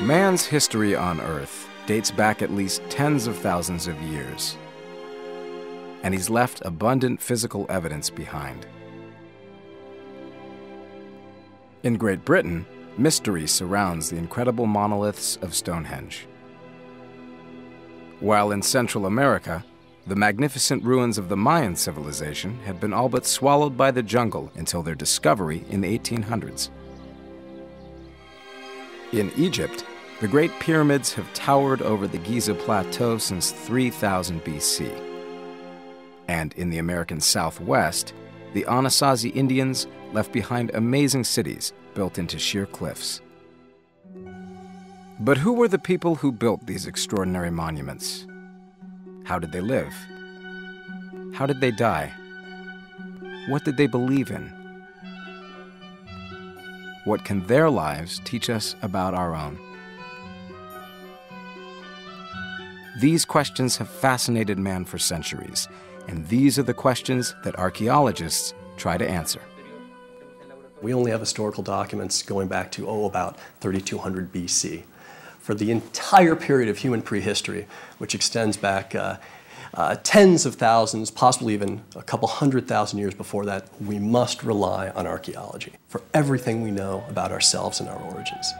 Man's history on Earth dates back at least tens of thousands of years, and he's left abundant physical evidence behind. In Great Britain, mystery surrounds the incredible monoliths of Stonehenge. While in Central America, the magnificent ruins of the Mayan civilization had been all but swallowed by the jungle until their discovery in the 1800s. In Egypt, the Great Pyramids have towered over the Giza Plateau since 3000 BC. And in the American Southwest, the Anasazi Indians left behind amazing cities built into sheer cliffs. But who were the people who built these extraordinary monuments? How did they live? How did they die? What did they believe in? What can their lives teach us about our own? These questions have fascinated man for centuries, and these are the questions that archaeologists try to answer. We only have historical documents going back to, oh, about 3200 BC. For the entire period of human prehistory, which extends back uh, uh, tens of thousands, possibly even a couple hundred thousand years before that, we must rely on archaeology for everything we know about ourselves and our origins.